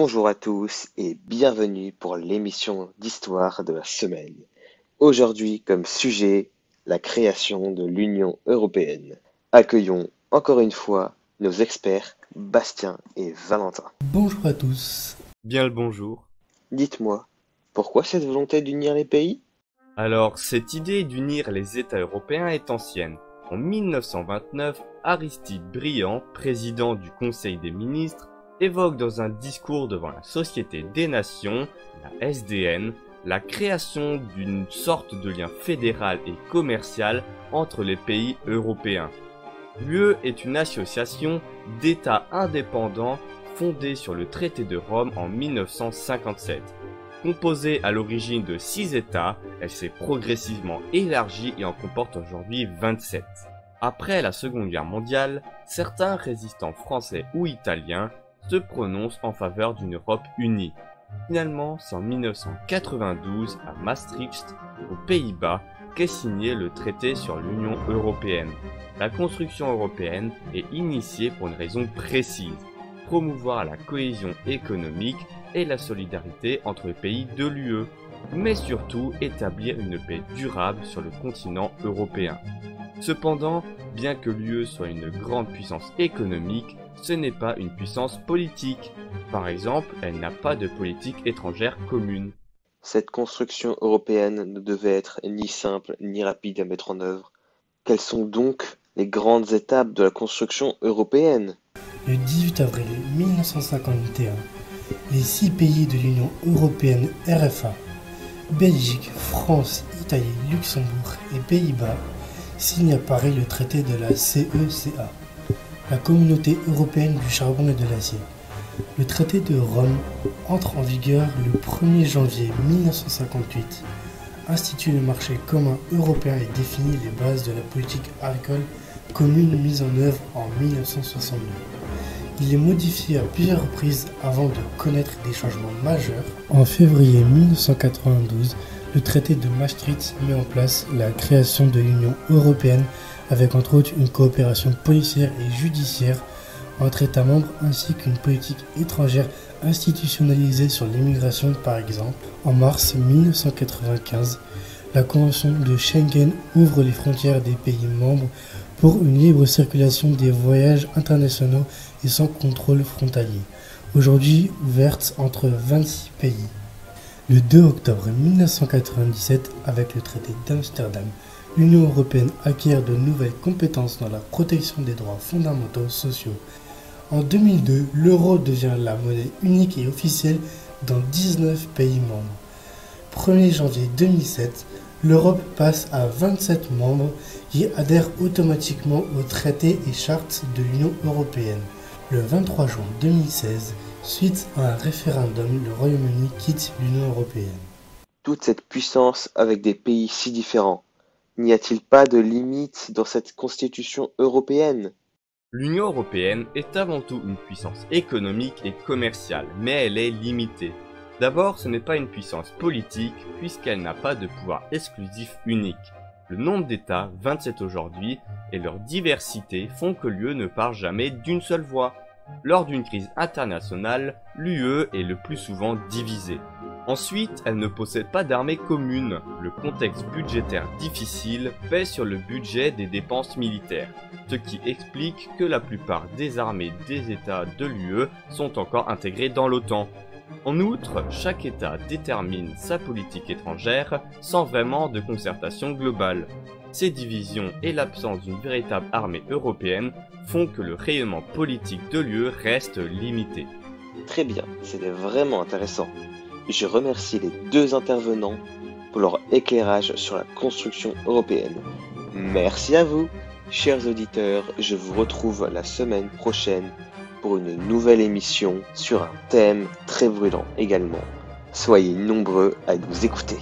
Bonjour à tous et bienvenue pour l'émission d'histoire de la semaine. Aujourd'hui, comme sujet, la création de l'Union européenne. Accueillons encore une fois nos experts Bastien et Valentin. Bonjour à tous. Bien le bonjour. Dites-moi, pourquoi cette volonté d'unir les pays? Alors, cette idée d'unir les États européens est ancienne. En 1929, Aristide Briand, président du Conseil des ministres, évoque dans un discours devant la Société des Nations, la SDN, la création d'une sorte de lien fédéral et commercial entre les pays européens. L'UE est une association d'États indépendants fondée sur le traité de Rome en 1957. Composée à l'origine de 6 États, elle s'est progressivement élargie et en comporte aujourd'hui 27. Après la Seconde Guerre mondiale, certains résistants français ou italiens se prononcent en faveur d'une Europe unie. Finalement, c'est en 1992 à Maastricht, aux Pays-Bas, qu'est signé le traité sur l'Union européenne. La construction européenne est initiée pour une raison précise, promouvoir la cohésion économique et la solidarité entre les pays de l'UE, mais surtout établir une paix durable sur le continent européen. Cependant, bien que l'UE soit une grande puissance économique, ce n'est pas une puissance politique. Par exemple, elle n'a pas de politique étrangère commune. Cette construction européenne ne devait être ni simple ni rapide à mettre en œuvre. Quelles sont donc les grandes étapes de la construction européenne? Le 18 avril 1951, les six pays de l'Union européenne RFA, Belgique, France, Italie, Luxembourg et Pays-Bas, signent à Paris le traité de la CECA, la Communauté européenne du charbon et de l'acier. Le traité de Rome entre en vigueur le 1er janvier 1958, institue le marché commun européen et définit les bases de la politique agricole commune mise en œuvre en 1962. Il est modifié à plusieurs reprises avant de connaître des changements majeurs. En février 1992, le traité de Maastricht met en place la création de l'Union européenne avec entre autres une coopération policière et judiciaire entre États membres ainsi qu'une politique étrangère institutionnalisée sur l'immigration par exemple. En mars 1995, la Convention de Schengen ouvre les frontières des pays membres pour une libre circulation des voyages internationaux et sans contrôle frontalier, aujourd'hui ouverte entre 26 pays. Le 2 octobre 1997, avec le traité d'Amsterdam, l'Union européenne acquiert de nouvelles compétences dans la protection des droits fondamentaux sociaux. En 2002, l'euro devient la monnaie unique et officielle dans 19 pays membres. 1er janvier 2007, l'Europe passe à 27 membres qui adhèrent automatiquement aux traités et chartes de l'Union européenne. Le 23 juin 2016, suite à un référendum, le Royaume-Uni quitte l'Union européenne. Toute cette puissance avec des pays si différents, n'y a-t-il pas de limite dans cette constitution européenne? L'Union européenne est avant tout une puissance économique et commerciale, mais elle est limitée. D'abord, ce n'est pas une puissance politique puisqu'elle n'a pas de pouvoir exclusif unique. Le nombre d'États, 27 aujourd'hui, et leur diversité font que l'UE ne part jamais d'une seule voix. Lors d'une crise internationale, l'UE est le plus souvent divisée. Ensuite, elle ne possède pas d'armée commune. Le contexte budgétaire difficile pèse sur le budget des dépenses militaires, ce qui explique que la plupart des armées des États de l'UE sont encore intégrées dans l'OTAN. En outre, chaque État détermine sa politique étrangère sans vraiment de concertation globale. Ces divisions et l'absence d'une véritable armée européenne font que le rayonnement politique de l'UE reste limité. Très bien, c'était vraiment intéressant. Je remercie les deux intervenants pour leur éclairage sur la construction européenne. Merci à vous, chers auditeurs, je vous retrouve la semaine prochaine pour une nouvelle émission sur un thème très brûlant également. Soyez nombreux à nous écouter.